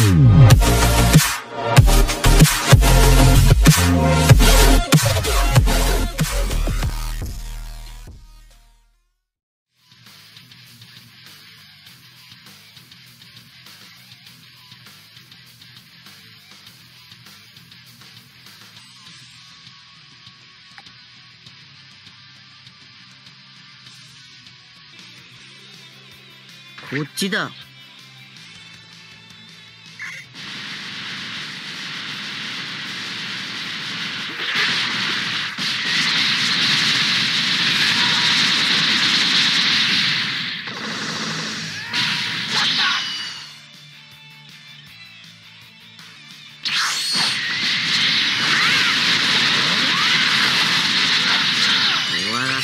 こっちだ。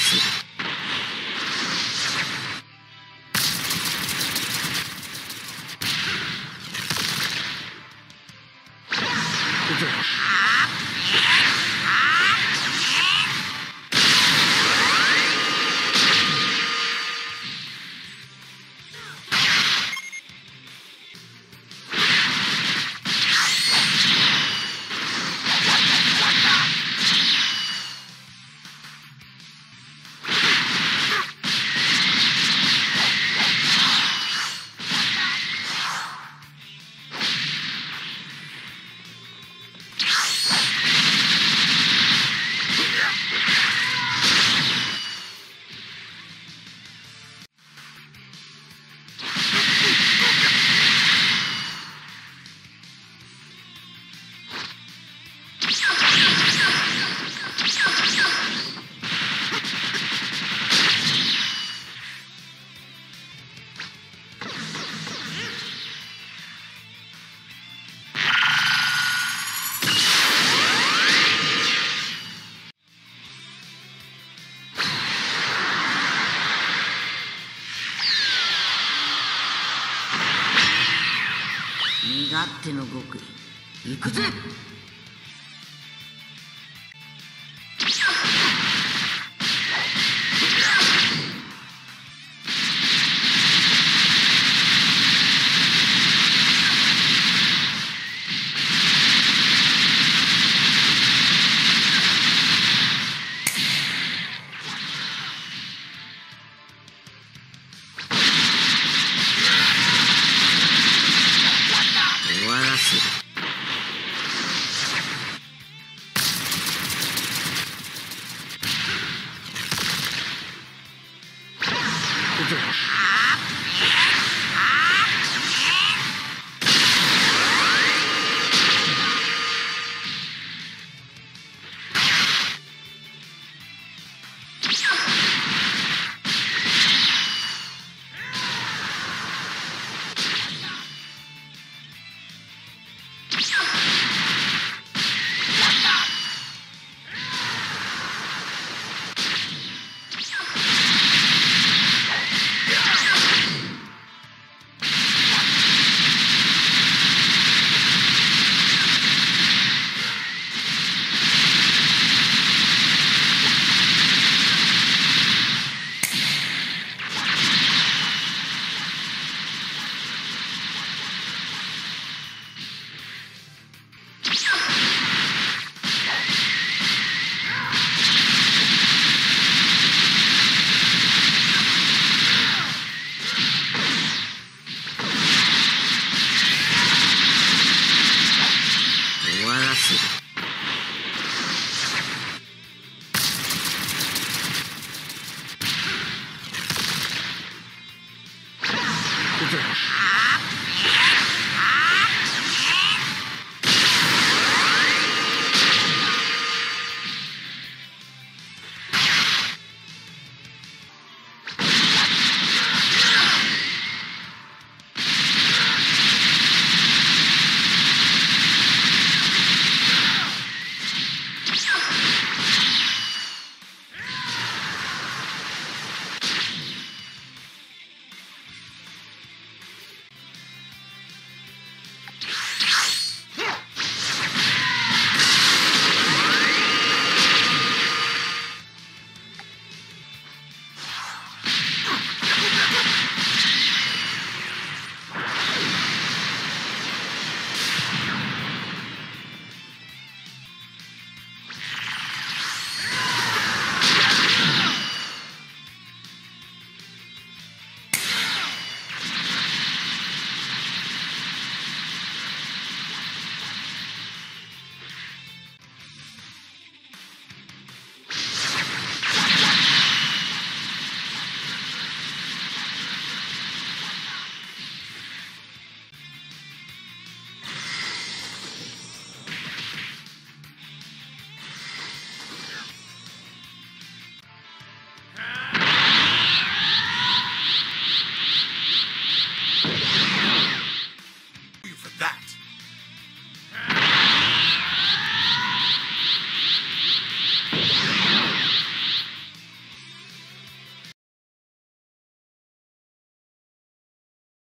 Ah! わらせる。身勝手の極意行くぜ